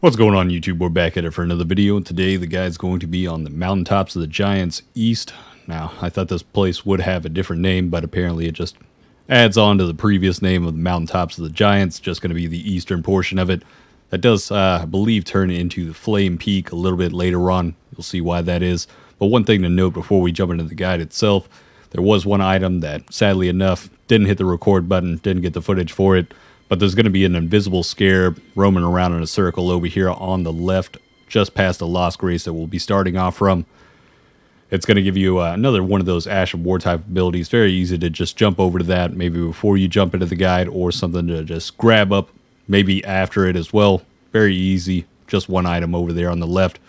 What's going on YouTube? We're back at it for another video. and Today the guy's going to be on the mountaintops of the Giants East. Now, I thought this place would have a different name, but apparently it just adds on to the previous name of the mountaintops of the Giants, just going to be the eastern portion of it. That does, uh, I believe, turn into the Flame Peak a little bit later on. You'll see why that is. But one thing to note before we jump into the guide itself, there was one item that, sadly enough, didn't hit the record button, didn't get the footage for it. But there's going to be an invisible scarab roaming around in a circle over here on the left, just past the Lost Grace that we'll be starting off from. It's going to give you uh, another one of those Ash of War type abilities. Very easy to just jump over to that, maybe before you jump into the guide, or something to just grab up, maybe after it as well. Very easy, just one item over there on the left.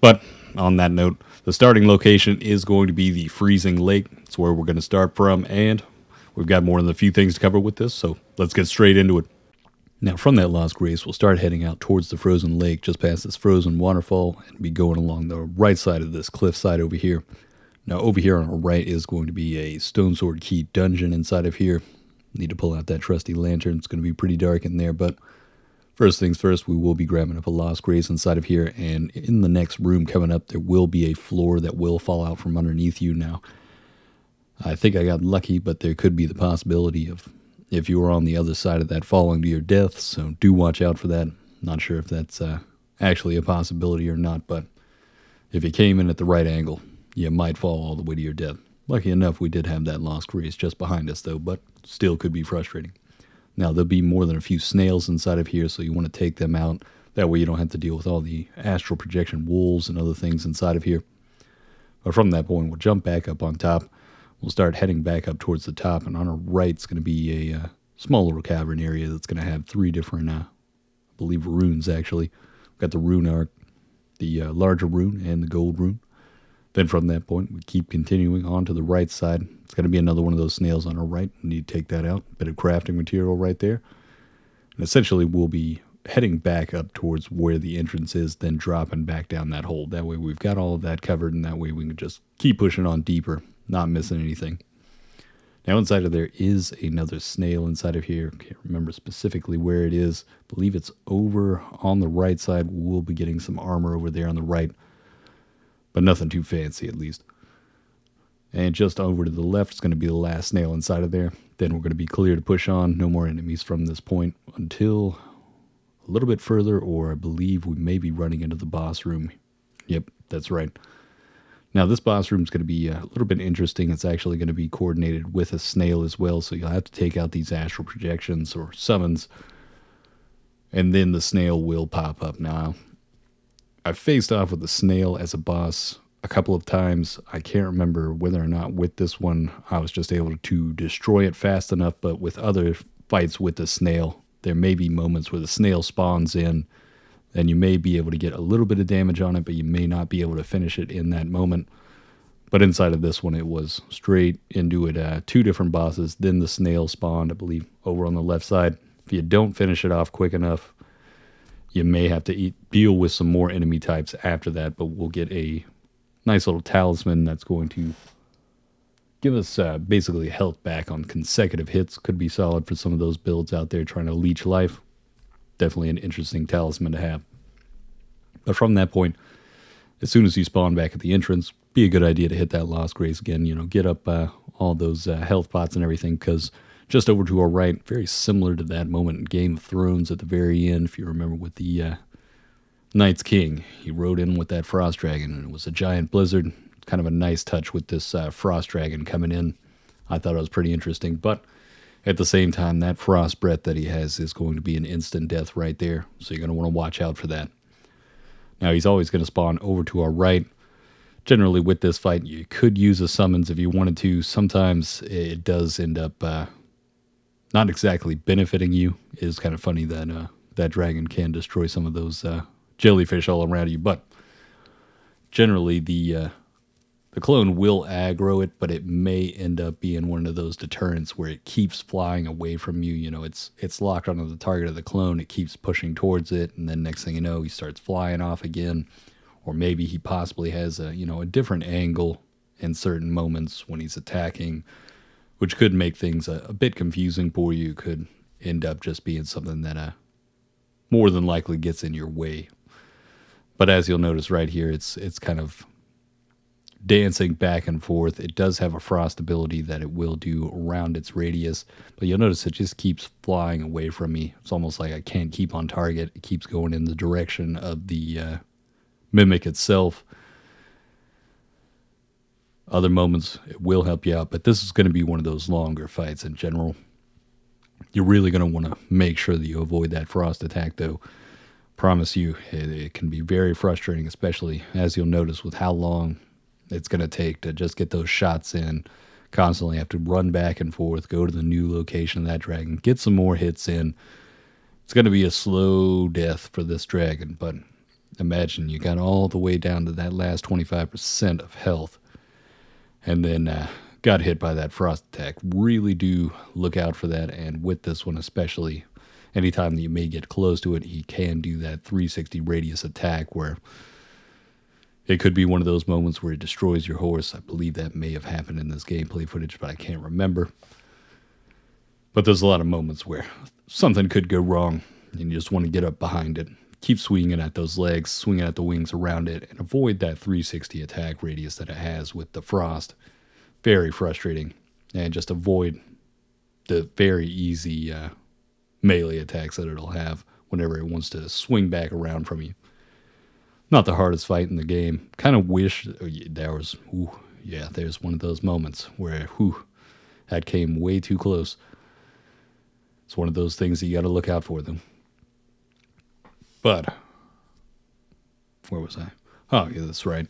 But on that note, the starting location is going to be the Freezing Lake. It's where we're going to start from, and We've got more than a few things to cover with this, so let's get straight into it. Now, from that Lost Grace, we'll start heading out towards the frozen lake, just past this frozen waterfall, and be going along the right side of this cliffside over here. Now, over here on our right is going to be a Stone Sword Key dungeon inside of here. Need to pull out that trusty lantern. It's going to be pretty dark in there, but first things first, we will be grabbing up a Lost Grace inside of here, and in the next room coming up, there will be a floor that will fall out from underneath you now. I think I got lucky, but there could be the possibility of if you were on the other side of that falling to your death. So do watch out for that. Not sure if that's uh, actually a possibility or not, but if you came in at the right angle, you might fall all the way to your death. Lucky enough, we did have that lost grace just behind us, though, but still could be frustrating. Now, there'll be more than a few snails inside of here, so you want to take them out. That way, you don't have to deal with all the astral projection wolves and other things inside of here. But from that point, we'll jump back up on top we'll start heading back up towards the top, and on our right is going to be a uh, small little cavern area that's going to have three different, uh, I believe, runes actually. We've got the rune arc, the uh, larger rune, and the gold rune. Then from that point, we keep continuing on to the right side. It's going to be another one of those snails on our right. We need to take that out. Bit of crafting material right there. And essentially, we'll be heading back up towards where the entrance is, then dropping back down that hole. That way, we've got all of that covered, and that way we can just keep pushing on deeper not missing anything. Now inside of there is another snail inside of here. Can't remember specifically where it is. Believe it's over on the right side. We'll be getting some armor over there on the right. But nothing too fancy at least. And just over to the left is going to be the last snail inside of there. Then we're going to be clear to push on. No more enemies from this point until a little bit further, or I believe we may be running into the boss room. Yep, that's right. Now, this boss room is going to be a little bit interesting. It's actually going to be coordinated with a snail as well, so you'll have to take out these astral projections or summons, and then the snail will pop up. Now, I've faced off with the snail as a boss a couple of times. I can't remember whether or not with this one I was just able to destroy it fast enough, but with other fights with the snail, there may be moments where the snail spawns in then you may be able to get a little bit of damage on it, but you may not be able to finish it in that moment. But inside of this one, it was straight into it. Uh, two different bosses. Then the snail spawned, I believe, over on the left side. If you don't finish it off quick enough, you may have to eat, deal with some more enemy types after that. But we'll get a nice little talisman that's going to give us uh, basically health back on consecutive hits. Could be solid for some of those builds out there trying to leech life definitely an interesting talisman to have. But from that point, as soon as you spawn back at the entrance, be a good idea to hit that Lost Grace again. You know, get up uh, all those uh, health pots and everything, because just over to our right, very similar to that moment in Game of Thrones at the very end, if you remember with the uh, Night's King. He rode in with that Frost Dragon, and it was a giant blizzard. Kind of a nice touch with this uh, Frost Dragon coming in. I thought it was pretty interesting, but at the same time, that frost breath that he has is going to be an instant death right there. So you're going to want to watch out for that. Now, he's always going to spawn over to our right. Generally, with this fight, you could use a summons if you wanted to. Sometimes it does end up uh, not exactly benefiting you. It is kind of funny that uh, that dragon can destroy some of those uh, jellyfish all around you. But generally, the uh, the clone will aggro it, but it may end up being one of those deterrents where it keeps flying away from you. You know, it's it's locked onto the target of the clone. It keeps pushing towards it, and then next thing you know, he starts flying off again, or maybe he possibly has a you know a different angle in certain moments when he's attacking, which could make things a, a bit confusing for you. Could end up just being something that uh more than likely gets in your way. But as you'll notice right here, it's it's kind of dancing back and forth. It does have a frost ability that it will do around its radius, but you'll notice it just keeps flying away from me. It's almost like I can't keep on target. It keeps going in the direction of the uh, mimic itself. Other moments it will help you out, but this is going to be one of those longer fights in general. You're really going to want to make sure that you avoid that frost attack, though. Promise you, it, it can be very frustrating, especially as you'll notice with how long it's going to take to just get those shots in. Constantly have to run back and forth, go to the new location of that dragon, get some more hits in. It's going to be a slow death for this dragon, but imagine you got all the way down to that last 25% of health and then uh, got hit by that frost attack. Really do look out for that, and with this one especially, anytime that you may get close to it, he can do that 360 radius attack where it could be one of those moments where it destroys your horse. I believe that may have happened in this gameplay footage, but I can't remember. But there's a lot of moments where something could go wrong, and you just want to get up behind it. Keep swinging at those legs, swinging at the wings around it, and avoid that 360 attack radius that it has with the frost. Very frustrating. And just avoid the very easy uh, melee attacks that it'll have whenever it wants to swing back around from you not the hardest fight in the game. Kind of wish there was, ooh, yeah, there's one of those moments where, whew, that came way too close. It's one of those things that you got to look out for them. But, where was I? Oh, yeah, that's right.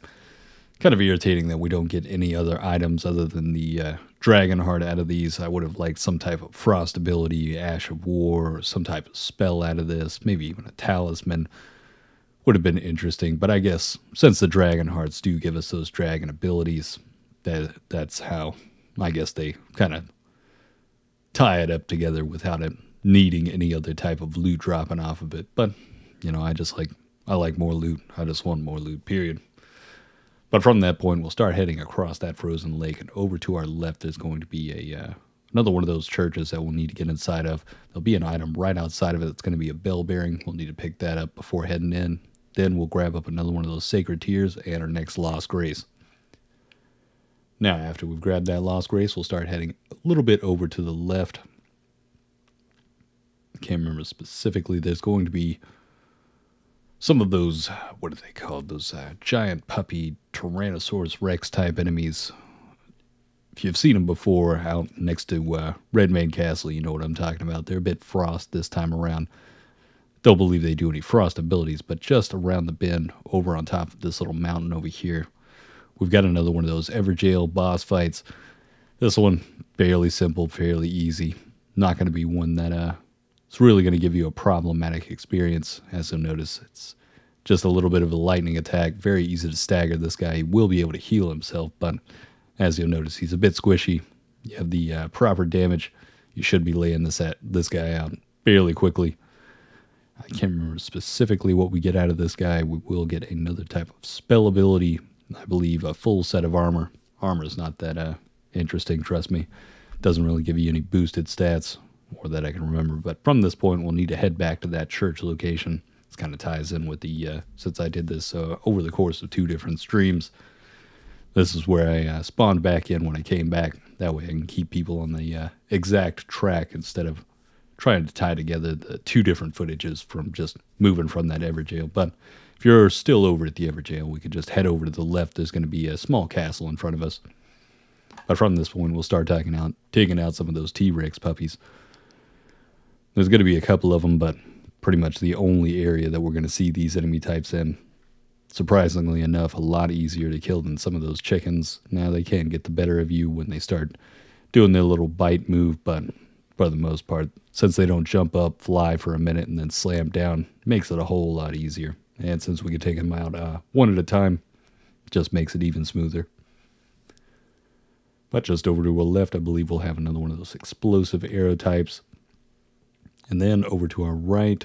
Kind of irritating that we don't get any other items other than the uh, Dragon Heart out of these. I would have liked some type of Frost ability, Ash of War, some type of spell out of this, maybe even a talisman would have been interesting. But I guess since the dragon hearts do give us those dragon abilities, that that's how I guess they kind of tie it up together without it needing any other type of loot dropping off of it. But you know, I just like I like more loot. I just want more loot. Period. But from that point, we'll start heading across that frozen lake, and over to our left, there's going to be a uh, another one of those churches that we'll need to get inside of. There'll be an item right outside of it that's going to be a bell bearing. We'll need to pick that up before heading in. Then we'll grab up another one of those sacred tears and our next lost grace. Now, after we've grabbed that lost grace, we'll start heading a little bit over to the left. Can't remember specifically. There's going to be some of those, what are they called? Those uh, giant puppy Tyrannosaurus Rex type enemies. If you've seen them before out next to uh, Redmane Castle, you know what I'm talking about. They're a bit frost this time around don't believe they do any frost abilities, but just around the bend over on top of this little mountain over here, we've got another one of those Evergaol boss fights. This one, fairly simple, fairly easy. Not going to be one that uh, it's really going to give you a problematic experience. As you'll notice, it's just a little bit of a lightning attack. Very easy to stagger this guy. He will be able to heal himself, but as you'll notice, he's a bit squishy. You have the uh, proper damage. You should be laying this at this guy out fairly quickly. I can't remember specifically what we get out of this guy. We will get another type of spell ability. I believe a full set of armor. Armor is not that uh, interesting, trust me. Doesn't really give you any boosted stats, or that I can remember. But from this point, we'll need to head back to that church location. This kind of ties in with the, uh, since I did this uh, over the course of two different streams, this is where I uh, spawned back in when I came back. That way I can keep people on the uh, exact track instead of trying to tie together the two different footages from just moving from that Evergaol. But if you're still over at the Evergaol, we could just head over to the left. There's going to be a small castle in front of us. But from this point, we'll start taking out, taking out some of those T-Rex puppies. There's going to be a couple of them, but pretty much the only area that we're going to see these enemy types in. Surprisingly enough, a lot easier to kill than some of those chickens. Now they can get the better of you when they start doing their little bite move, but for the most part, since they don't jump up, fly for a minute, and then slam down, makes it a whole lot easier. And since we can take them out uh, one at a time, it just makes it even smoother. But just over to our left, I believe we'll have another one of those explosive arrow types. And then over to our right,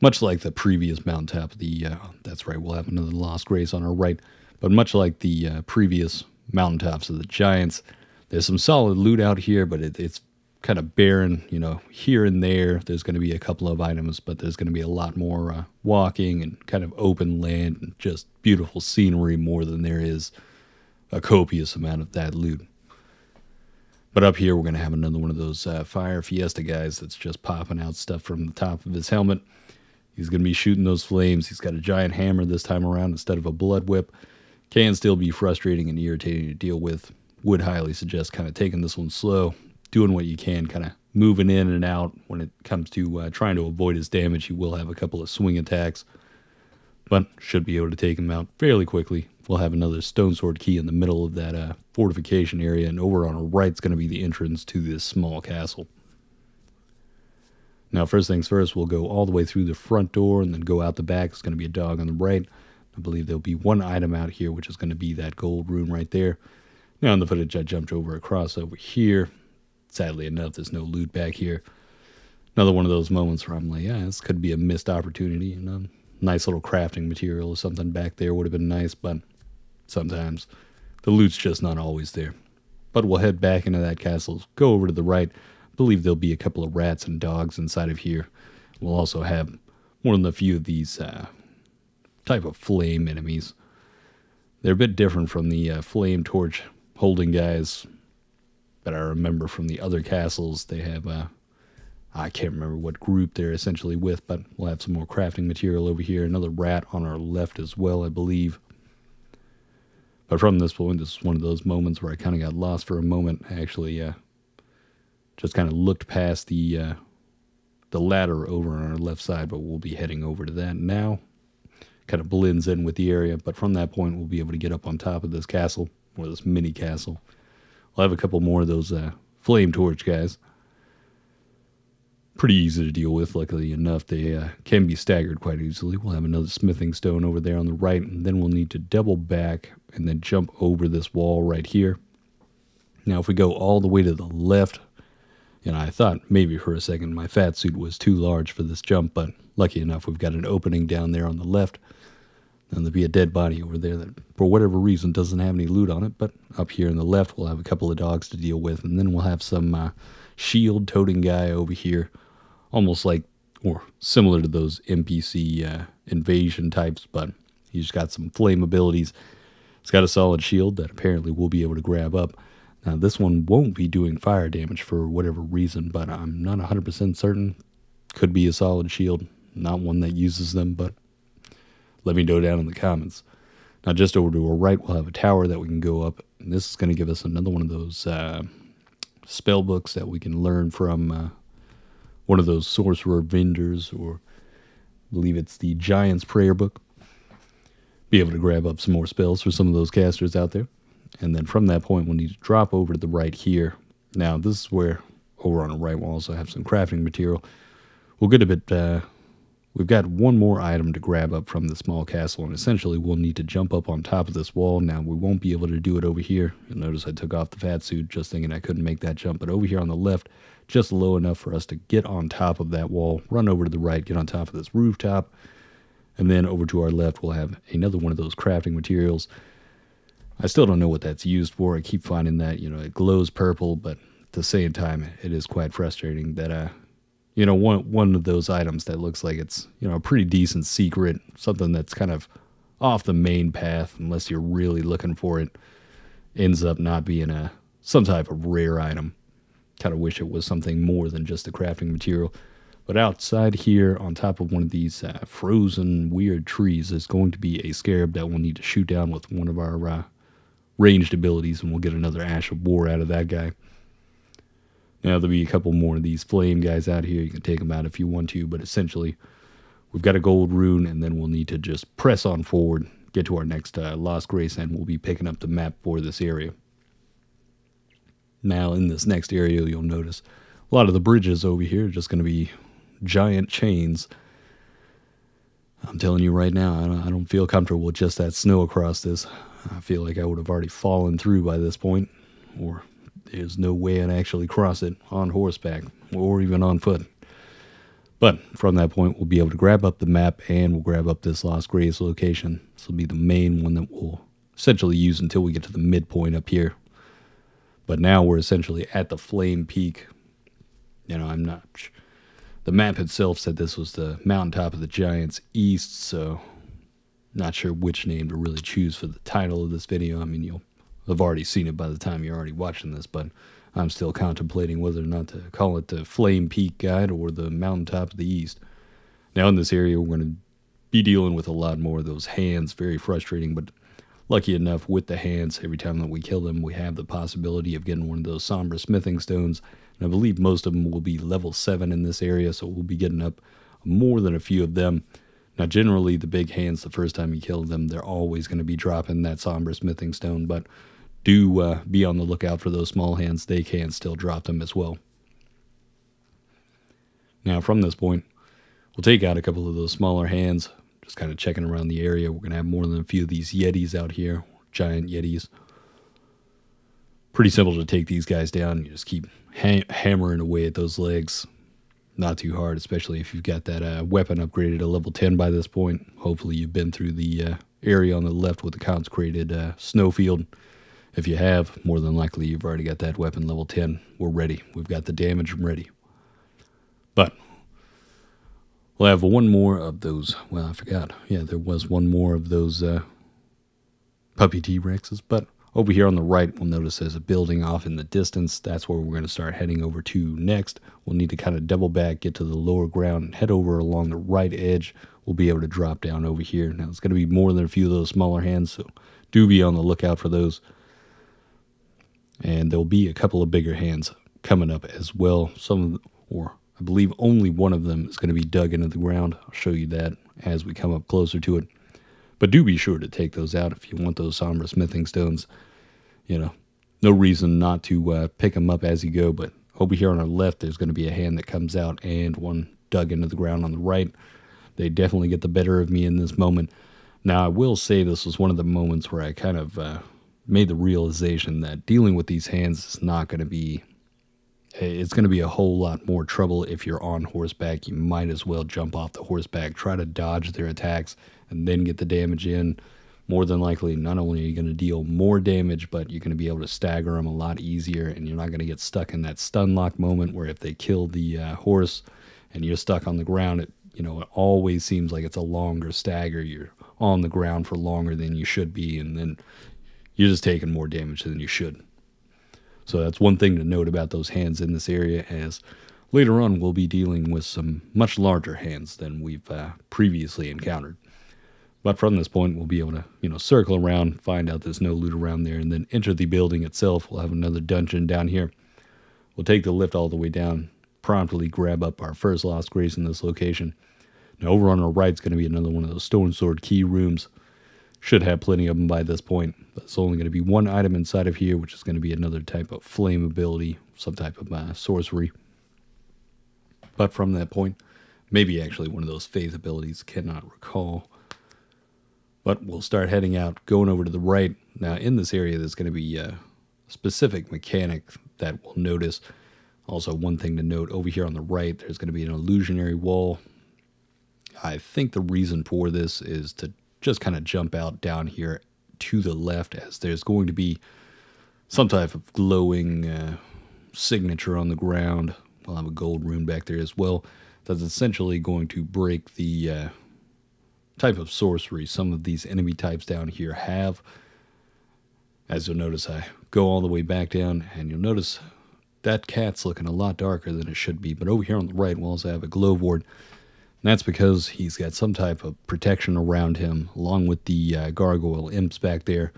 much like the previous mountaintop, the uh, that's right, we'll have another Lost Grace on our right. But much like the uh, previous mountaintops of the Giants, there's some solid loot out here, but it, it's kind of barren. You know, here and there, there's going to be a couple of items, but there's going to be a lot more uh, walking and kind of open land and just beautiful scenery more than there is a copious amount of that loot. But up here, we're going to have another one of those uh, Fire Fiesta guys that's just popping out stuff from the top of his helmet. He's going to be shooting those flames. He's got a giant hammer this time around instead of a blood whip. Can still be frustrating and irritating to deal with. Would highly suggest kind of taking this one slow, doing what you can, kind of moving in and out. When it comes to uh, trying to avoid his damage, you will have a couple of swing attacks, but should be able to take him out fairly quickly. We'll have another stone sword key in the middle of that uh, fortification area, and over on our right is going to be the entrance to this small castle. Now, first things first, we'll go all the way through the front door and then go out the back. It's going to be a dog on the right. I believe there'll be one item out here, which is going to be that gold rune right there. Now, in the footage, I jumped over across over here. Sadly enough, there's no loot back here. Another one of those moments where I'm like, yeah, this could be a missed opportunity. You know, nice little crafting material or something back there would have been nice, but sometimes the loot's just not always there. But we'll head back into that castle, go over to the right. I believe there'll be a couple of rats and dogs inside of here. We'll also have more than a few of these uh, type of flame enemies. They're a bit different from the uh, flame torch holding guys that I remember from the other castles. They have, uh, I can't remember what group they're essentially with, but we'll have some more crafting material over here. Another rat on our left as well, I believe. But from this point, this is one of those moments where I kind of got lost for a moment. I actually uh, just kind of looked past the uh, the ladder over on our left side, but we'll be heading over to that now. Kind of blends in with the area, but from that point, we'll be able to get up on top of this castle or this mini castle. I'll have a couple more of those uh, flame torch guys. Pretty easy to deal with, luckily enough. They uh, can be staggered quite easily. We'll have another smithing stone over there on the right, and then we'll need to double back and then jump over this wall right here. Now, if we go all the way to the left, know, I thought maybe for a second my fat suit was too large for this jump, but lucky enough, we've got an opening down there on the left and there'll be a dead body over there that, for whatever reason, doesn't have any loot on it. But up here in the left, we'll have a couple of dogs to deal with. And then we'll have some uh, shield toting guy over here, almost like, or similar to those NPC uh, invasion types, but he's got some flame abilities. It's got a solid shield that apparently we'll be able to grab up. Now, this one won't be doing fire damage for whatever reason, but I'm not 100% certain. Could be a solid shield, not one that uses them, but let me know down in the comments. Now, just over to our right, we'll have a tower that we can go up. And this is going to give us another one of those uh, spell books that we can learn from uh, one of those sorcerer vendors, or I believe it's the Giant's Prayer book. Be able to grab up some more spells for some of those casters out there. And then from that point, we'll need to drop over to the right here. Now, this is where over on the right, we'll also have some crafting material. We'll get a bit uh, We've got one more item to grab up from the small castle, and essentially we'll need to jump up on top of this wall. Now, we won't be able to do it over here. You'll notice I took off the fat suit just thinking I couldn't make that jump, but over here on the left, just low enough for us to get on top of that wall, run over to the right, get on top of this rooftop, and then over to our left, we'll have another one of those crafting materials. I still don't know what that's used for. I keep finding that, you know, it glows purple, but at the same time, it is quite frustrating that uh, you know, one one of those items that looks like it's you know a pretty decent secret, something that's kind of off the main path unless you're really looking for it, ends up not being a some type of rare item. Kind of wish it was something more than just a crafting material. But outside here, on top of one of these uh, frozen weird trees, is going to be a scarab that we'll need to shoot down with one of our uh, ranged abilities, and we'll get another Ash of War out of that guy. Now, there'll be a couple more of these flame guys out here. You can take them out if you want to, but essentially, we've got a gold rune, and then we'll need to just press on forward, get to our next uh, Lost Grace, and we'll be picking up the map for this area. Now, in this next area, you'll notice a lot of the bridges over here are just going to be giant chains. I'm telling you right now, I don't, I don't feel comfortable with just that snow across this. I feel like I would have already fallen through by this point, or there's no way I'd actually cross it on horseback or even on foot. But from that point, we'll be able to grab up the map and we'll grab up this Lost Grace location. This will be the main one that we'll essentially use until we get to the midpoint up here. But now we're essentially at the Flame Peak You know, I'm not. The map itself said this was the mountaintop of the Giants East, so not sure which name to really choose for the title of this video. I mean, you'll have already seen it by the time you're already watching this, but I'm still contemplating whether or not to call it the Flame Peak Guide or the Mountaintop of the East. Now, in this area, we're going to be dealing with a lot more of those hands. Very frustrating, but lucky enough with the hands, every time that we kill them, we have the possibility of getting one of those Somber Smithing Stones. And I believe most of them will be level 7 in this area, so we'll be getting up more than a few of them. Now, generally, the big hands, the first time you kill them, they're always going to be dropping that Somber Smithing Stone, but do uh, be on the lookout for those small hands. They can still drop them as well. Now, from this point, we'll take out a couple of those smaller hands, just kind of checking around the area. We're going to have more than a few of these Yetis out here, giant Yetis. Pretty simple to take these guys down. You just keep ha hammering away at those legs. Not too hard, especially if you've got that uh, weapon upgraded to level 10 by this point. Hopefully, you've been through the uh, area on the left with the consecrated uh, snowfield. If you have, more than likely you've already got that weapon level 10. We're ready. We've got the damage ready. But we'll have one more of those. Well, I forgot. Yeah, there was one more of those uh, puppy T Rexes. But over here on the right, we'll notice there's a building off in the distance. That's where we're going to start heading over to next. We'll need to kind of double back, get to the lower ground, and head over along the right edge. We'll be able to drop down over here. Now, it's going to be more than a few of those smaller hands, so do be on the lookout for those. And there'll be a couple of bigger hands coming up as well. Some, of or I believe only one of them is going to be dug into the ground. I'll show you that as we come up closer to it. But do be sure to take those out if you want those somber smithing stones you know, no reason not to uh, pick them up as you go. But over here on our left, there's going to be a hand that comes out and one dug into the ground on the right. They definitely get the better of me in this moment. Now, I will say this was one of the moments where I kind of uh, made the realization that dealing with these hands is not going to be. It's going to be a whole lot more trouble if you're on horseback. You might as well jump off the horseback, try to dodge their attacks, and then get the damage in more than likely, not only are you going to deal more damage, but you're going to be able to stagger them a lot easier, and you're not going to get stuck in that stun lock moment where if they kill the uh, horse and you're stuck on the ground, it you know it always seems like it's a longer stagger. You're on the ground for longer than you should be, and then you're just taking more damage than you should. So that's one thing to note about those hands in this area, as later on we'll be dealing with some much larger hands than we've uh, previously encountered. But from this point, we'll be able to, you know, circle around, find out there's no loot around there, and then enter the building itself. We'll have another dungeon down here. We'll take the lift all the way down, promptly grab up our first Lost Grace in this location. Now, over on our right is going to be another one of those Stone Sword key rooms. Should have plenty of them by this point, it's only going to be one item inside of here, which is going to be another type of flame ability, some type of uh, sorcery. But from that point, maybe actually one of those faith abilities, cannot recall. But we'll start heading out, going over to the right. Now, in this area, there's going to be a specific mechanic that we'll notice. Also, one thing to note over here on the right, there's going to be an illusionary wall. I think the reason for this is to just kind of jump out down here to the left, as there's going to be some type of glowing uh, signature on the ground. We'll have a gold rune back there as well. That's essentially going to break the uh, type of sorcery some of these enemy types down here have. As you'll notice, I go all the way back down, and you'll notice that cat's looking a lot darker than it should be. But over here on the right, we'll also have a glovewort. And that's because he's got some type of protection around him, along with the uh, gargoyle imps back there.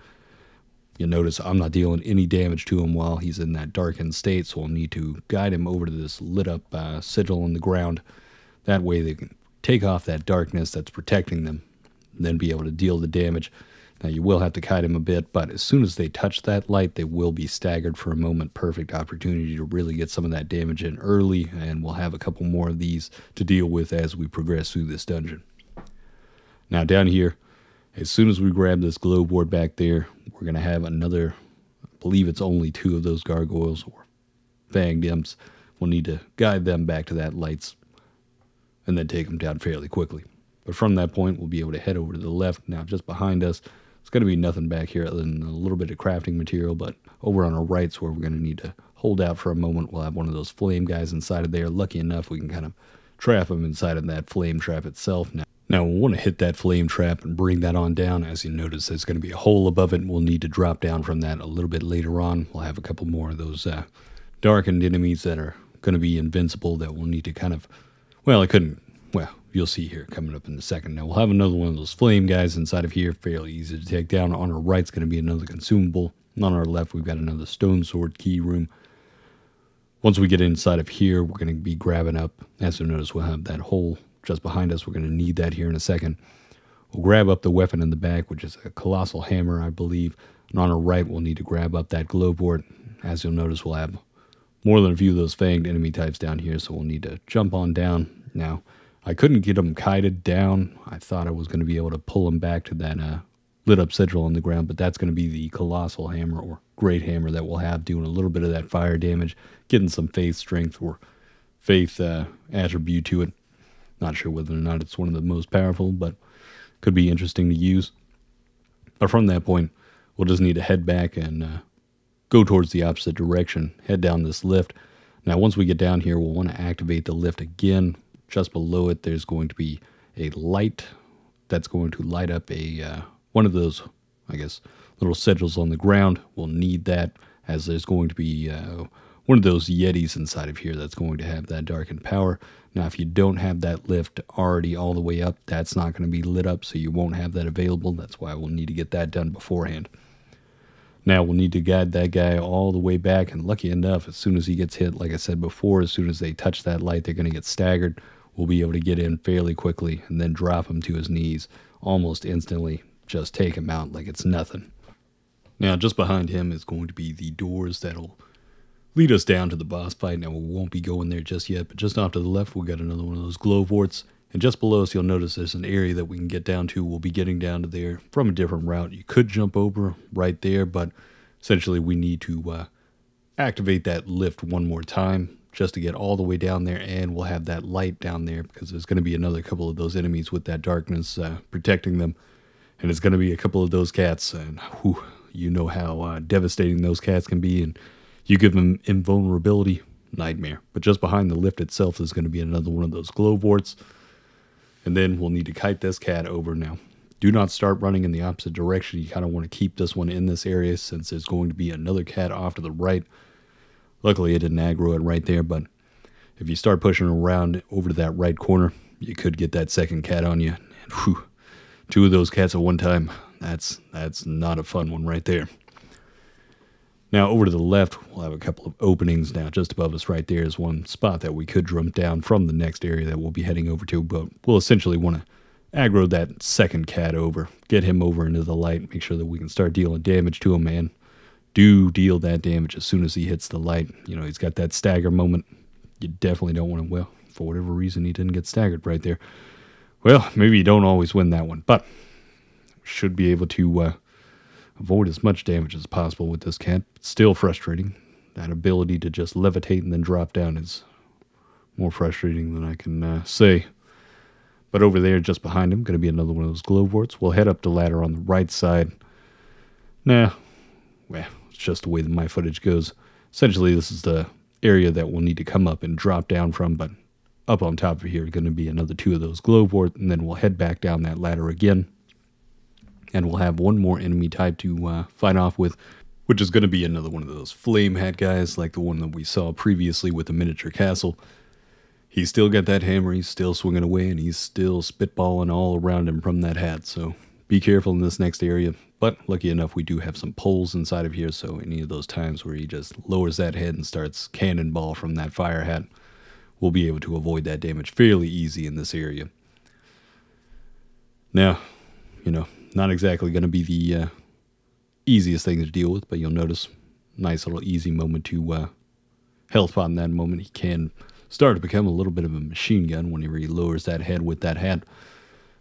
You'll notice I'm not dealing any damage to him while he's in that darkened state, so I'll need to guide him over to this lit up uh, sigil in the ground. That way they can take off that darkness that's protecting them, then be able to deal the damage. Now, you will have to kite them a bit, but as soon as they touch that light, they will be staggered for a moment. Perfect opportunity to really get some of that damage in early, and we'll have a couple more of these to deal with as we progress through this dungeon. Now, down here, as soon as we grab this glovewort back there, we're going to have another, I believe it's only two of those gargoyles or fanged imps. We'll need to guide them back to that lights and then take them down fairly quickly. But from that point, we'll be able to head over to the left. Now, just behind us, it's going to be nothing back here other than a little bit of crafting material, but over on our right's where we're going to need to hold out for a moment. We'll have one of those flame guys inside of there. Lucky enough, we can kind of trap him inside of that flame trap itself. Now, now we'll want to hit that flame trap and bring that on down. As you notice, there's going to be a hole above it. We'll need to drop down from that a little bit later on. We'll have a couple more of those uh, darkened enemies that are going to be invincible that we'll need to kind of, well, I couldn't, you'll see here coming up in a second. Now we'll have another one of those flame guys inside of here, fairly easy to take down. On our right's going to be another consumable. On our left, we've got another stone sword key room. Once we get inside of here, we're going to be grabbing up. As you notice, we'll have that hole just behind us. We're going to need that here in a second. We'll grab up the weapon in the back, which is a colossal hammer, I believe. And on our right, we'll need to grab up that glovewort. As you'll notice, we'll have more than a few of those fanged enemy types down here, so we'll need to jump on down. Now, I couldn't get them kited down. I thought I was going to be able to pull them back to that uh, lit up sigil on the ground, but that's going to be the colossal hammer or great hammer that we'll have doing a little bit of that fire damage, getting some faith strength or faith uh, attribute to it. Not sure whether or not it's one of the most powerful, but could be interesting to use. But from that point, we'll just need to head back and uh, go towards the opposite direction, head down this lift. Now, once we get down here, we'll want to activate the lift again. Just below it, there's going to be a light that's going to light up a uh, one of those, I guess, little sigils on the ground. We'll need that as there's going to be uh, one of those Yetis inside of here that's going to have that darkened power. Now, if you don't have that lift already all the way up, that's not going to be lit up, so you won't have that available. That's why we'll need to get that done beforehand. Now, we'll need to guide that guy all the way back, and lucky enough, as soon as he gets hit, like I said before, as soon as they touch that light, they're going to get staggered. We'll be able to get in fairly quickly and then drop him to his knees almost instantly just take him out like it's nothing. Now, just behind him is going to be the doors that'll lead us down to the boss fight. Now, we won't be going there just yet, but just off to the left, we've got another one of those gloveworts. And just below us, you'll notice there's an area that we can get down to. We'll be getting down to there from a different route. You could jump over right there, but essentially we need to uh, activate that lift one more time just to get all the way down there. And we'll have that light down there because there's going to be another couple of those enemies with that darkness uh, protecting them and it's going to be a couple of those cats, and whew, you know how uh, devastating those cats can be, and you give them invulnerability, nightmare. But just behind the lift itself is going to be another one of those gloveworts, and then we'll need to kite this cat over now. Do not start running in the opposite direction. You kind of want to keep this one in this area since there's going to be another cat off to the right. Luckily, it didn't aggro it right there, but if you start pushing around over to that right corner, you could get that second cat on you. And whew, two of those cats at one time. That's that's not a fun one right there. Now over to the left, we'll have a couple of openings. Now just above us right there is one spot that we could jump down from the next area that we'll be heading over to, but we'll essentially want to aggro that second cat over, get him over into the light, make sure that we can start dealing damage to him, man. Do deal that damage as soon as he hits the light. You know, he's got that stagger moment. You definitely don't want him, well, for whatever reason, he didn't get staggered right there. Well, maybe you don't always win that one, but should be able to uh, avoid as much damage as possible with this cat. Still frustrating. That ability to just levitate and then drop down is more frustrating than I can uh, say. But over there, just behind him, going to be another one of those gloveworts. We'll head up the ladder on the right side. Nah, well, just the way that my footage goes. Essentially, this is the area that we'll need to come up and drop down from, but up on top of here are going to be another two of those glow glovewort, and then we'll head back down that ladder again. And we'll have one more enemy type to uh, fight off with, which is going to be another one of those flame hat guys, like the one that we saw previously with the miniature castle. He's still got that hammer, he's still swinging away, and he's still spitballing all around him from that hat, so be careful in this next area. But lucky enough, we do have some poles inside of here, so any of those times where he just lowers that head and starts cannonball from that fire hat, we'll be able to avoid that damage fairly easy in this area. Now, you know, not exactly going to be the uh, easiest thing to deal with, but you'll notice nice little easy moment to uh, health pot in that moment. He can start to become a little bit of a machine gun whenever he lowers that head with that hat,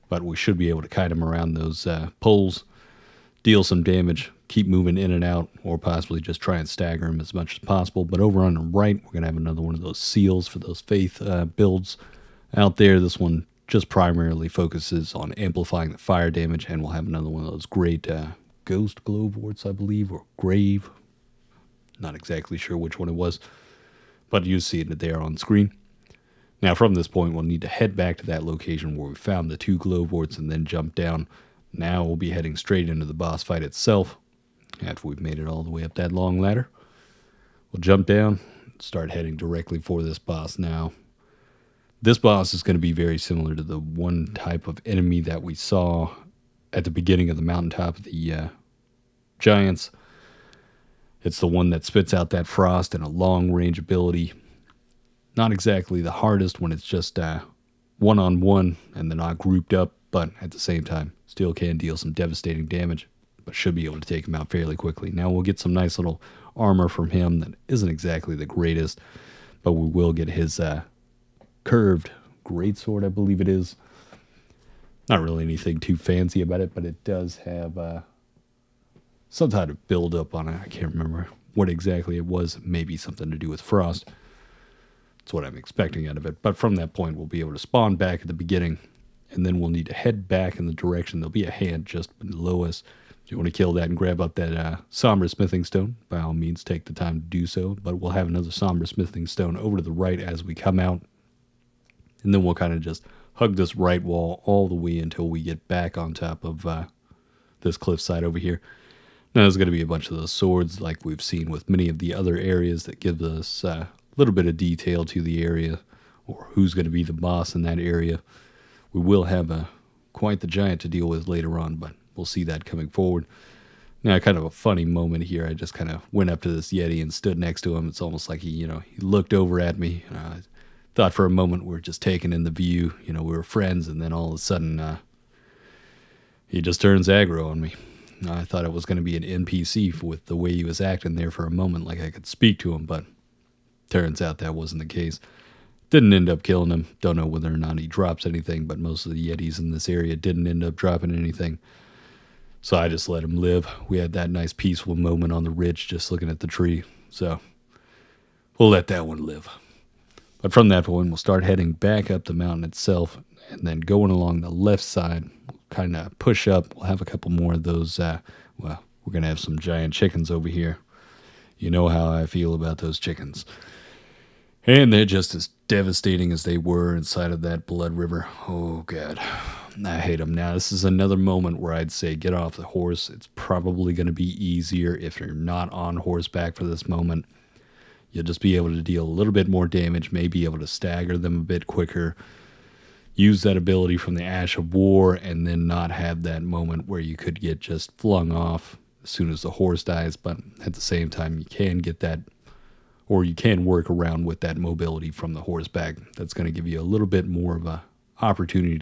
but we should be able to kite him around those uh, poles, deal some damage, keep moving in and out, or possibly just try and stagger him as much as possible. But over on the right, we're going to have another one of those seals for those faith uh, builds out there. This one just primarily focuses on amplifying the fire damage, and we'll have another one of those great uh, ghost gloveworts, I believe, or grave. Not exactly sure which one it was, but you see it there on screen. Now, from this point, we'll need to head back to that location where we found the two gloveworts and then jump down. Now we'll be heading straight into the boss fight itself after we've made it all the way up that long ladder. We'll jump down, start heading directly for this boss now. This boss is going to be very similar to the one type of enemy that we saw at the beginning of the mountaintop, of the uh, giants. It's the one that spits out that frost and a long range ability not exactly the hardest when it's just one on one and they're not grouped up, but at the same time, still can deal some devastating damage, but should be able to take him out fairly quickly. Now we'll get some nice little armor from him that isn't exactly the greatest, but we will get his uh, curved greatsword, I believe it is. Not really anything too fancy about it, but it does have uh, some type of build up on it. I can't remember what exactly it was. Maybe something to do with frost. That's what I'm expecting out of it. But from that point, we'll be able to spawn back at the beginning, and then we'll need to head back in the direction. There'll be a hand just below us. If you want to kill that and grab up that uh, somber smithing stone, by all means, take the time to do so. But we'll have another somber smithing stone over to the right as we come out. And then we'll kind of just hug this right wall all the way until we get back on top of uh, this cliffside over here. Now, there's going to be a bunch of those swords like we've seen with many of the other areas that give us uh, little bit of detail to the area or who's going to be the boss in that area. We will have a quite the giant to deal with later on, but we'll see that coming forward. Now, kind of a funny moment here. I just kind of went up to this Yeti and stood next to him. It's almost like he, you know, he looked over at me. Uh, I thought for a moment we are just taking in the view. You know, we were friends, and then all of a sudden, uh, he just turns aggro on me. I thought it was going to be an NPC with the way he was acting there for a moment, like I could speak to him, but Turns out that wasn't the case. Didn't end up killing him. Don't know whether or not he drops anything, but most of the Yetis in this area didn't end up dropping anything. So I just let him live. We had that nice peaceful moment on the ridge just looking at the tree. So we'll let that one live. But from that point, we'll start heading back up the mountain itself and then going along the left side, we'll kind of push up. We'll have a couple more of those. Uh, well, we're going to have some giant chickens over here. You know how I feel about those chickens. And they're just as devastating as they were inside of that blood river. Oh, God. I hate them. Now, this is another moment where I'd say get off the horse. It's probably going to be easier if you're not on horseback for this moment. You'll just be able to deal a little bit more damage, may be able to stagger them a bit quicker, use that ability from the Ash of War, and then not have that moment where you could get just flung off as soon as the horse dies. But at the same time, you can get that or you can work around with that mobility from the horseback. That's going to give you a little bit more of a opportunity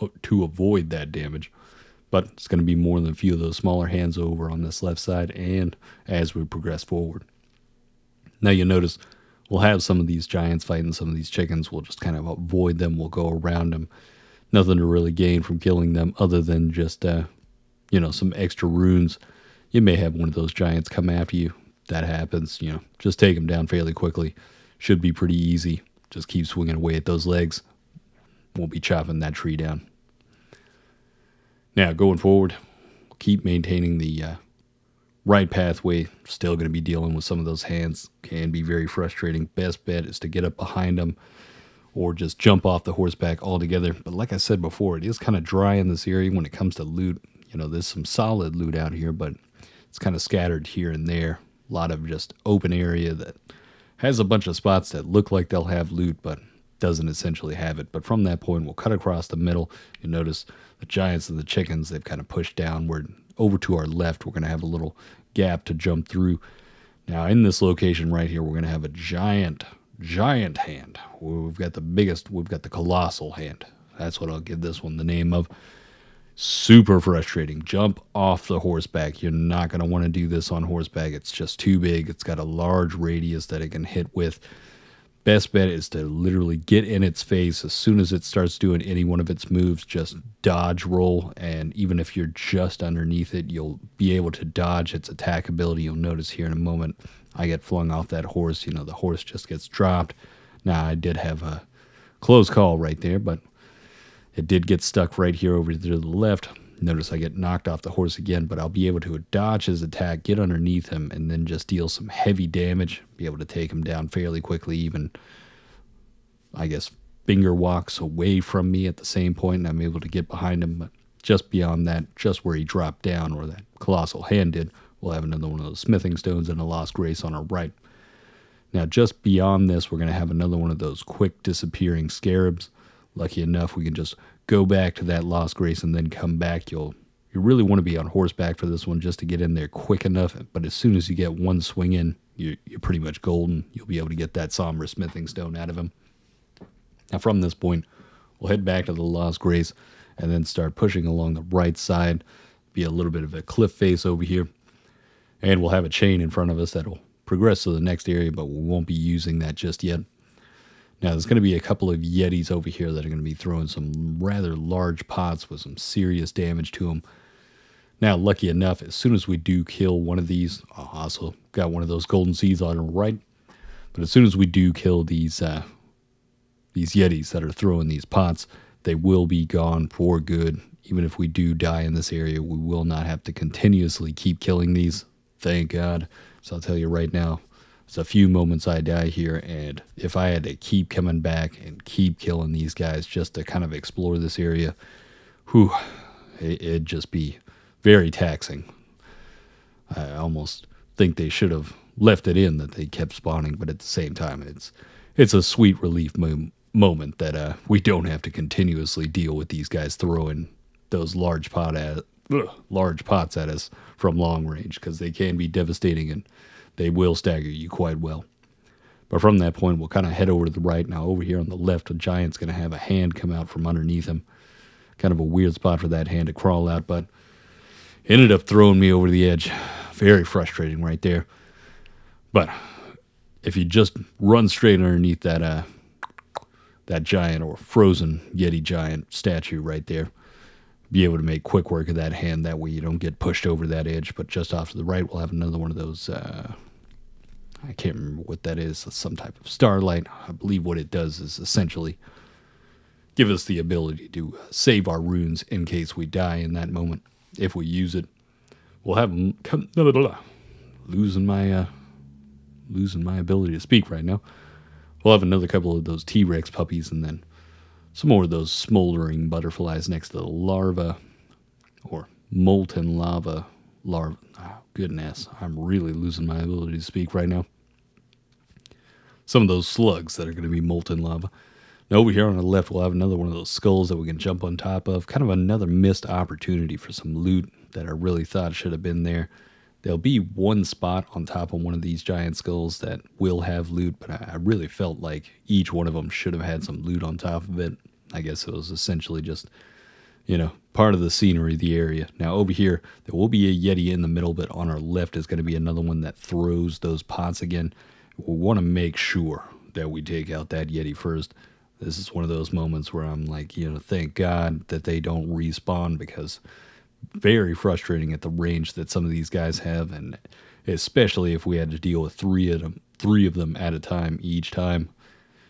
to, to avoid that damage. But it's going to be more than a few of those smaller hands over on this left side and as we progress forward. Now you'll notice we'll have some of these giants fighting some of these chickens. We'll just kind of avoid them. We'll go around them. Nothing to really gain from killing them other than just, uh, you know, some extra runes. You may have one of those giants come after you that happens, you know, just take them down fairly quickly. Should be pretty easy. Just keep swinging away at those legs. Won't be chopping that tree down. Now, going forward, keep maintaining the uh, right pathway. Still going to be dealing with some of those hands. Can be very frustrating. Best bet is to get up behind them or just jump off the horseback altogether. But like I said before, it is kind of dry in this area when it comes to loot. You know, there's some solid loot out here, but it's kind of scattered here and there a lot of just open area that has a bunch of spots that look like they'll have loot, but doesn't essentially have it. But from that point, we'll cut across the middle. You'll notice the giants and the chickens, they've kind of pushed downward. Over to our left, we're going to have a little gap to jump through. Now, in this location right here, we're going to have a giant, giant hand. We've got the biggest, we've got the colossal hand. That's what I'll give this one the name of super frustrating. Jump off the horseback. You're not going to want to do this on horseback. It's just too big. It's got a large radius that it can hit with. Best bet is to literally get in its face as soon as it starts doing any one of its moves. Just dodge roll, and even if you're just underneath it, you'll be able to dodge its attack ability. You'll notice here in a moment, I get flung off that horse. You know, the horse just gets dropped. Now, I did have a close call right there, but it did get stuck right here over to the left. Notice I get knocked off the horse again, but I'll be able to dodge his attack, get underneath him, and then just deal some heavy damage. Be able to take him down fairly quickly, even, I guess, finger walks away from me at the same point, and I'm able to get behind him. But just beyond that, just where he dropped down, or that colossal hand did, we'll have another one of those smithing stones and a lost grace on our right. Now, just beyond this, we're going to have another one of those quick disappearing scarabs. Lucky enough, we can just go back to that lost grace and then come back. You'll you really want to be on horseback for this one just to get in there quick enough. But as soon as you get one swing in, you're, you're pretty much golden. You'll be able to get that somber smithing stone out of him. Now, from this point, we'll head back to the Lost Grace and then start pushing along the right side. Be a little bit of a cliff face over here. And we'll have a chain in front of us that'll progress to the next area, but we won't be using that just yet. Now, there's going to be a couple of Yetis over here that are going to be throwing some rather large pots with some serious damage to them. Now, lucky enough, as soon as we do kill one of these, I also got one of those golden seeds on right. But as soon as we do kill these uh, these Yetis that are throwing these pots, they will be gone for good. Even if we do die in this area, we will not have to continuously keep killing these. Thank God. So I'll tell you right now, it's a few moments I die here, and if I had to keep coming back and keep killing these guys just to kind of explore this area, whew, it'd just be very taxing. I almost think they should have left it in that they kept spawning, but at the same time, it's it's a sweet relief mo- moment that uh, we don't have to continuously deal with these guys throwing those large pot at ugh, large pots at us from long range because they can be devastating and they will stagger you quite well. But from that point, we'll kind of head over to the right. Now, over here on the left, a giant's going to have a hand come out from underneath him. Kind of a weird spot for that hand to crawl out, but ended up throwing me over the edge. Very frustrating right there. But if you just run straight underneath that uh, that giant or frozen Yeti giant statue right there, be able to make quick work of that hand. That way you don't get pushed over that edge. But just off to the right, we'll have another one of those. Uh, I can't remember what that is. Some type of starlight. I believe what it does is essentially give us the ability to save our runes in case we die in that moment. If we use it, we'll have them come, blah, blah, blah, losing my uh, losing my ability to speak right now. We'll have another couple of those T Rex puppies, and then some more of those smoldering butterflies next to the larva or molten lava larva. Goodness, I'm really losing my ability to speak right now. Some of those slugs that are going to be molten lava. Now, over here on the left, we'll have another one of those skulls that we can jump on top of. Kind of another missed opportunity for some loot that I really thought should have been there. There'll be one spot on top of one of these giant skulls that will have loot, but I, really felt like each one of them should have had some loot on top of it. I guess it was essentially just, you know, part of the scenery, the area. Now, over here, there will be a Yeti in the middle, but on our left is going to be another one that throws those pots again. We want to make sure that we take out that Yeti first. This is one of those moments where I'm like, you know, thank God that they don't respawn because very frustrating at the range that some of these guys have, and especially if we had to deal with three of them, three of them at a time each time.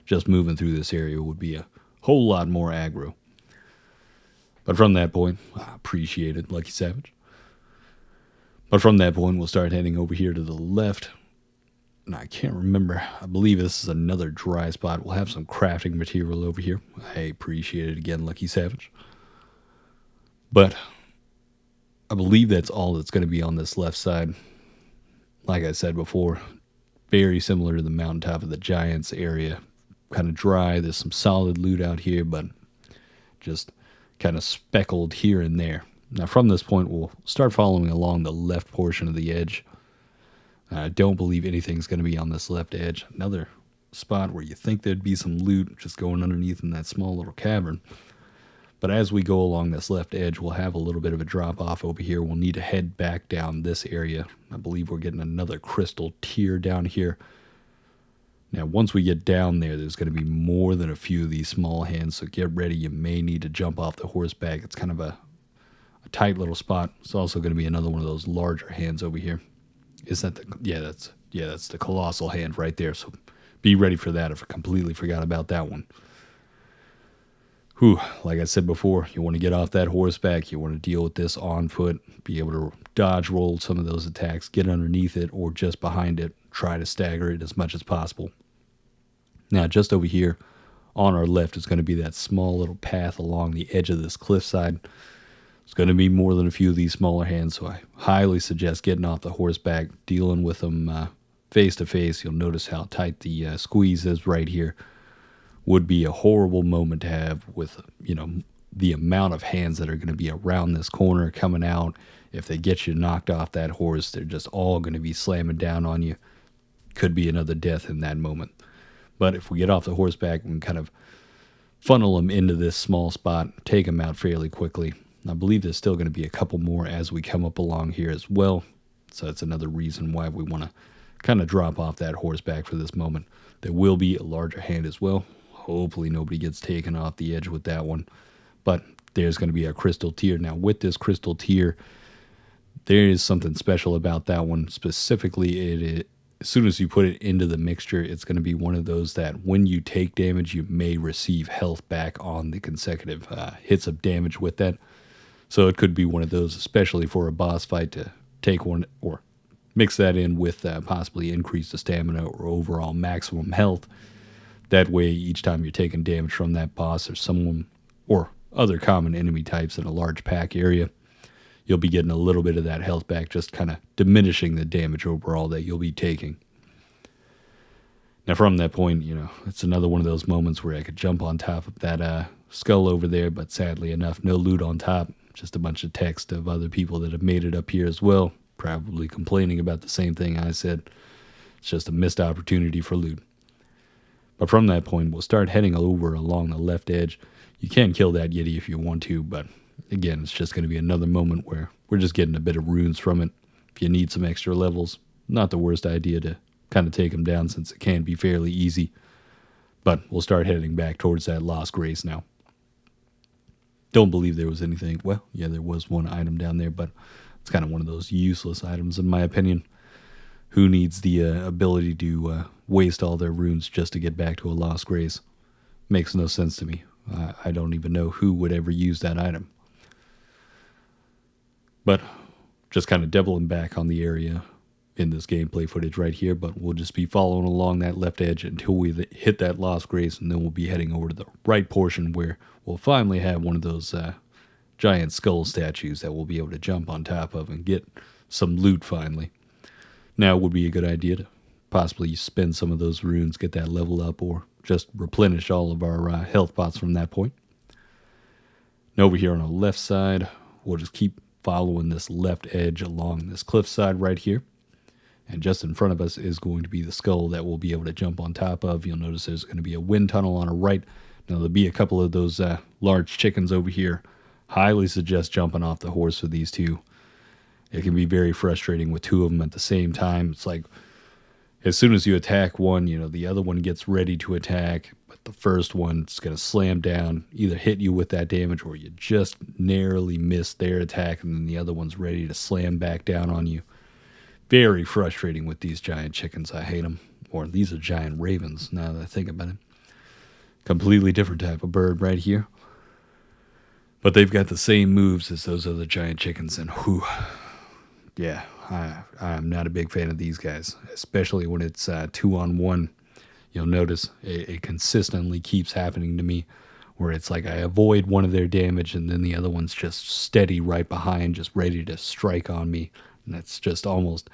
Just moving through this area would be a whole lot more aggro. But from that point, I appreciate it, Lucky Savage. But from that point, we'll start heading over here to the left. And I can't remember. I believe this is another dry spot. We'll have some crafting material over here. I appreciate it again, Lucky Savage. But I believe that's all that's going to be on this left side. Like I said before, very similar to the mountaintop of the Giants area. Kind of dry. There's some solid loot out here, but just kind of speckled here and there. Now, from this point, we'll start following along the left portion of the edge. I don't believe anything's going to be on this left edge. Another spot where you think there'd be some loot just going underneath in that small little cavern. But as we go along this left edge, we'll have a little bit of a drop off over here. We'll need to head back down this area. I believe we're getting another crystal tear down here. Now, once we get down there, there's going to be more than a few of these small hands, so get ready. You may need to jump off the horseback. It's kind of a, a tight little spot. It's also going to be another one of those larger hands over here. Is that the yeah? That's yeah. That's the colossal hand right there. So be ready for that. If I completely forgot about that one. whew, like I said before, you want to get off that horseback. You want to deal with this on foot, be able to dodge roll some of those attacks, get underneath it or just behind it, try to stagger it as much as possible. Now, just over here on our left is going to be that small little path along the edge of this cliffside. It's going to be more than a few of these smaller hands, so I highly suggest getting off the horseback, dealing with them face to face. You'll notice how tight the uh, squeeze is right here would be a horrible moment to have with, you know, the amount of hands that are going to be around this corner coming out. If they get you knocked off that horse, they're just all going to be slamming down on you. Could be another death in that moment. But if we get off the horseback and kind of funnel them into this small spot, take them out fairly quickly. I believe there's still going to be a couple more as we come up along here as well. So that's another reason why we want to kind of drop off that horseback for this moment. There will be a larger hand as well. Hopefully nobody gets taken off the edge with that one. But there's going to be a crystal tear. Now with this crystal tear, there is something special about that one. Specifically, it, as soon as you put it into the mixture, it's going to be one of those that when you take damage, you may receive health back on the consecutive uh, hits of damage with that. So it could be one of those, especially for a boss fight, to take one or mix that in with uh, possibly increase the stamina or overall maximum health. That way, each time you're taking damage from that boss or someone or other common enemy types in a large pack area, you'll be getting a little bit of that health back, just kind of diminishing the damage overall that you'll be taking. Now, from that point, you know, it's another one of those moments where I could jump on top of that uh, skull over there, but sadly enough, no loot on top. Just a bunch of text of other people that have made it up here as well, probably complaining about the same thing I said. It's just a missed opportunity for loot. But from that point, we'll start heading over along the left edge. You can kill that Yeti if you want to, but again, it's just going to be another moment where we're just getting a bit of runes from it. If you need some extra levels, not the worst idea to kind of take them down since it can be fairly easy. But we'll start heading back towards that Lost Grace now. Don't believe there was anything. Well, yeah, there was one item down there, but it's kind of one of those useless items, in my opinion. Who needs the uh, ability to uh, waste all their runes just to get back to a Lost Grace? Makes no sense to me. Uh, I don't even know who would ever use that item. But just kind of doubling back on the area in this gameplay footage right here, but we'll just be following along that left edge until we hit that Lost Grace, and then we'll be heading over to the right portion where we'll finally have one of those uh, giant skull statues that we'll be able to jump on top of and get some loot finally. Now would be a good idea to possibly spend some of those runes, get that level up, or just replenish all of our uh, health pots from that point. And over here on the left side, we'll just keep following this left edge along this cliffside right here. And just in front of us is going to be the skull that we'll be able to jump on top of. You'll notice there's going to be a wind tunnel on our right. Now, there'll be a couple of those uh, large chickens over here. Highly suggest jumping off the horse with these two. It can be very frustrating with two of them at the same time. It's like as soon as you attack one, you know, the other one gets ready to attack, but the first one's going to slam down, either hit you with that damage or you just narrowly miss their attack, and then the other one's ready to slam back down on you very frustrating with these giant chickens. I hate them. Or these are giant ravens now that I think about it. Completely different type of bird right here. But they've got the same moves as those other giant chickens, and whew, yeah, I, I'm not a big fan of these guys, especially when it's uh, two on one. You'll notice it, it consistently keeps happening to me where it's like I avoid one of their damage and then the other one's just steady right behind, just ready to strike on me. And it's just almost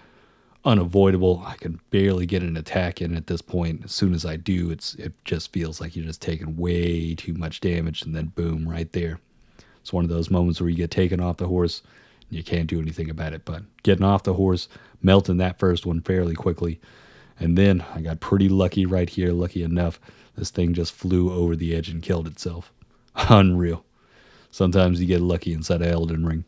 unavoidable. I can barely get an attack in at this point. As soon as I do, it's it just feels like you're just taking way too much damage, and then boom, right there. It's one of those moments where you get taken off the horse, and you can't do anything about it. But getting off the horse, melting that first one fairly quickly, and then I got pretty lucky right here. Lucky enough, this thing just flew over the edge and killed itself. Unreal. Sometimes you get lucky inside of Elden Ring.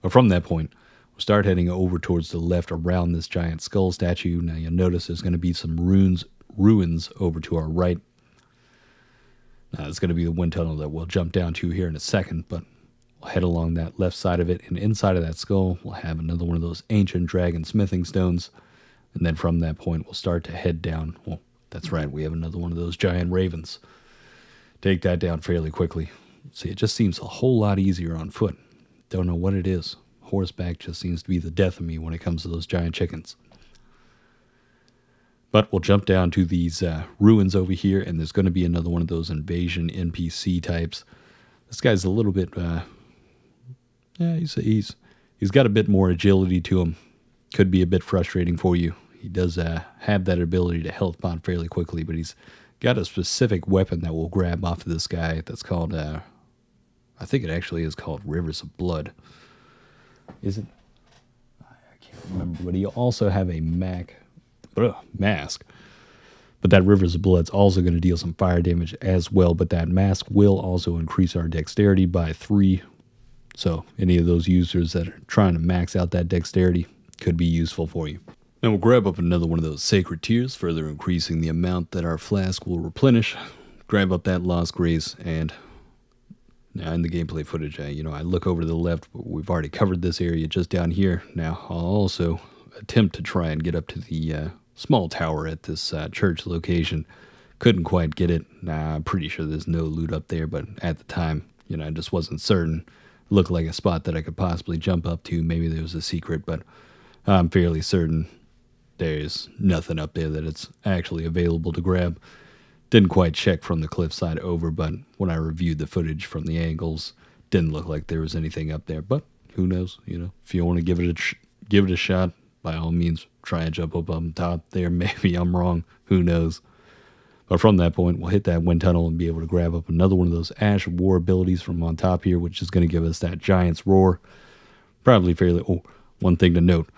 But from that point, we'll start heading over towards the left around this giant skull statue. Now you'll notice there's going to be some ruins ruins over to our right. Now it's going to be the wind tunnel that we'll jump down to here in a second, but we'll head along that left side of it, and inside of that skull we'll have another one of those ancient dragon smithing stones, and then from that point we'll start to head down. Well, that's right, we have another one of those giant ravens take that down fairly quickly. See, it just seems a whole lot easier on foot. Don't know what it is. Horseback just seems to be the death of me when it comes to those giant chickens. But we'll jump down to these uh, ruins over here, and there's going to be another one of those invasion NPC types. This guy's a little bit, uh, yeah, he's he's he's got a bit more agility to him. Could be a bit frustrating for you. He does uh, have that ability to health bond fairly quickly, but he's got a specific weapon that will grab off of this guy. That's called, uh, I think it actually is called Rivers of Blood. Is it? I can't remember. But he also have a Mac ugh, mask. But that Rivers of Blood's also going to deal some fire damage as well. But that mask will also increase our dexterity by three. So any of those users that are trying to max out that dexterity could be useful for you. Now we'll grab up another one of those sacred tears, further increasing the amount that our flask will replenish. Grab up that lost grace, and now in the gameplay footage, I, you know, I look over to the left. but We've already covered this area just down here. Now I'll also attempt to try and get up to the uh, small tower at this uh, church location. Couldn't quite get it. Nah, I'm pretty sure there's no loot up there, but at the time, you know, I just wasn't certain. looked like a spot that I could possibly jump up to. Maybe there was a secret, but I'm fairly certain there's nothing up there that it's actually available to grab. Didn't quite check from the cliffside over, but when I reviewed the footage from the angles, didn't look like there was anything up there. But who knows? You know, if you want to give it a give it a shot, by all means, try and jump up on top there. Maybe I'm wrong. Who knows? But from that point, we'll hit that wind tunnel and be able to grab up another one of those Ash War abilities from on top here, which is going to give us that Giant's Roar. Probably fairly. Oh, one thing to note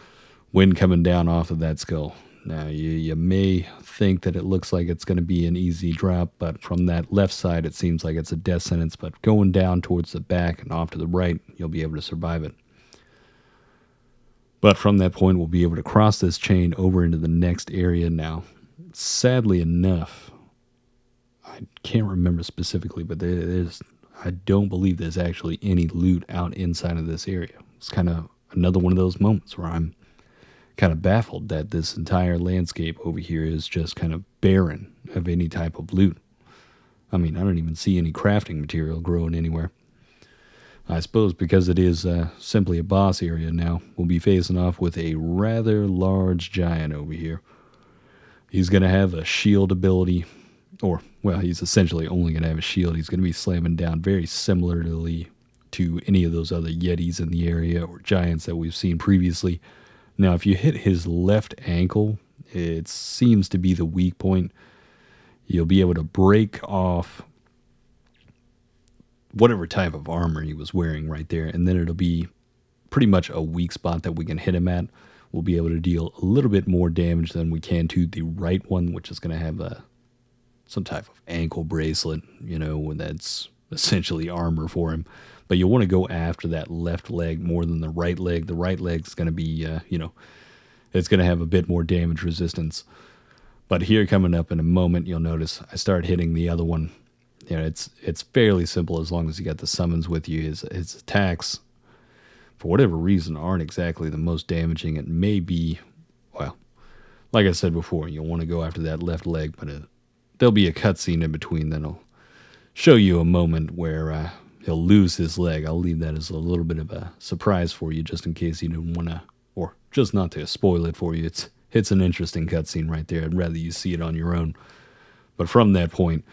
wind coming down off of that skull. Now, you, you may think that it looks like it's going to be an easy drop, but from that left side, it seems like it's a death sentence. But going down towards the back and off to the right, you'll be able to survive it. But from that point, we'll be able to cross this chain over into the next area now. Sadly enough, I can't remember specifically, but there's, I don't believe there's actually any loot out inside of this area. It's kind of another one of those moments where I'm kind of baffled that this entire landscape over here is just kind of barren of any type of loot. I mean, I don't even see any crafting material growing anywhere. I suppose because it is uh, simply a boss area now, we'll be facing off with a rather large giant over here. He's going to have a shield ability, or, well, he's essentially only going to have a shield. He's going to be slamming down very similarly to any of those other Yetis in the area or giants that we've seen previously. Now, if you hit his left ankle, it seems to be the weak point. You'll be able to break off whatever type of armor he was wearing right there, and then it'll be pretty much a weak spot that we can hit him at. We'll be able to deal a little bit more damage than we can to the right one, which is going to have a some type of ankle bracelet, you know, when that's essentially armor for him. But you want to go after that left leg more than the right leg. The right leg's going to be, uh, you know, it's going to have a bit more damage resistance. But here coming up in a moment, you'll notice I start hitting the other one you know, it's it's fairly simple as long as you got the summons with you. His his attacks, for whatever reason, aren't exactly the most damaging. It may be, well, like I said before, you'll want to go after that left leg, but it, there'll be a cutscene in between that'll show you a moment where uh, he'll lose his leg. I'll leave that as a little bit of a surprise for you, just in case you didn't want to, or just not to spoil it for you. It's it's an interesting cutscene right there. I'd rather you see it on your own. But from that point,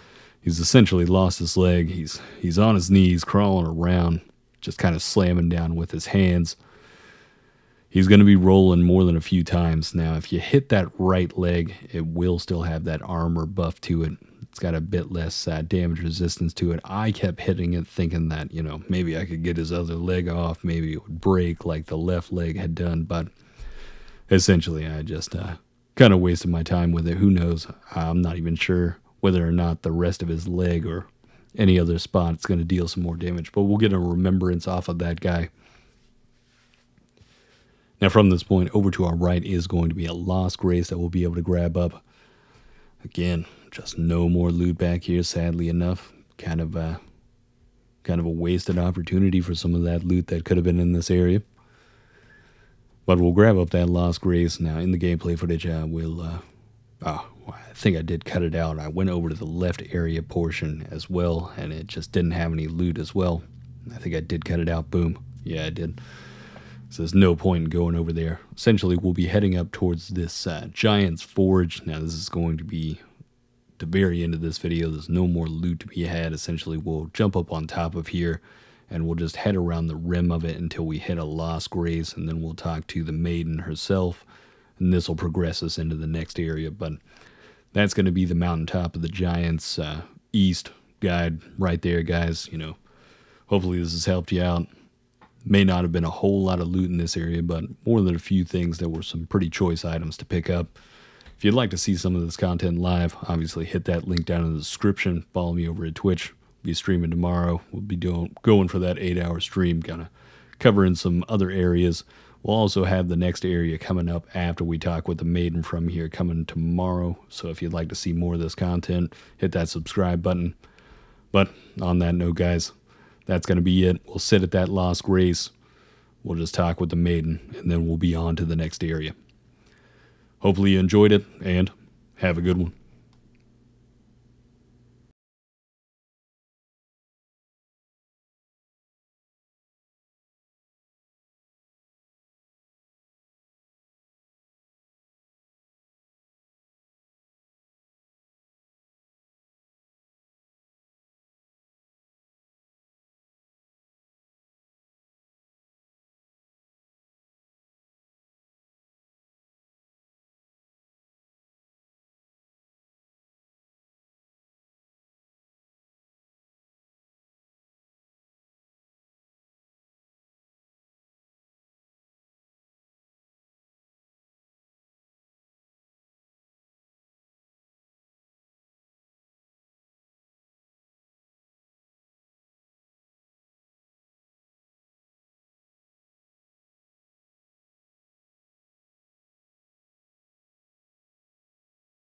he's essentially lost his leg. He's he's on his knees, crawling around, just kind of slamming down with his hands. He's going to be rolling more than a few times. Now, if you hit that right leg, it will still have that armor buff to it. It's got a bit less uh, damage resistance to it. I kept hitting it thinking that, you know, maybe I could get his other leg off. Maybe it would break like the left leg had done. But essentially, I just uh, kind of wasted my time with it. Who knows? I'm not even sure whether or not the rest of his leg or any other spot is going to deal some more damage. But we'll get a remembrance off of that guy. Now, from this point over to our right is going to be a Lost Grace that we'll be able to grab up. Again, just no more loot back here, sadly enough. Kind of a, kind of a wasted opportunity for some of that loot that could have been in this area. But we'll grab up that Lost Grace. Now, in the gameplay footage, uh, we'll uh, Oh, I think I did cut it out. I went over to the left area portion as well, and it just didn't have any loot as well. I think I did cut it out. Boom. Yeah, I did. So there's no point in going over there. Essentially, we'll be heading up towards this uh, Giant's Forge. Now, this is going to be the very end of this video. There's no more loot to be had. Essentially, we'll jump up on top of here and we'll just head around the rim of it until we hit a Lost Grace, and then we'll talk to the maiden herself, and this will progress us into the next area. But that's going to be the mountaintop of the Giants uh, East guide right there, guys. You know, hopefully this has helped you out. May not have been a whole lot of loot in this area, but more than a few things that were some pretty choice items to pick up. If you'd like to see some of this content live, obviously hit that link down in the description. Follow me over at Twitch. We'll be streaming tomorrow. We'll be doing going for that eight hour stream, kind of covering some other areas. We'll also have the next area coming up after we talk with the maiden from here coming tomorrow. So if you'd like to see more of this content, hit that subscribe button. But on that note, guys, that's going to be it. We'll sit at that Lost Grace. We'll just talk with the maiden, and then we'll be on to the next area. Hopefully, you enjoyed it, and have a good one.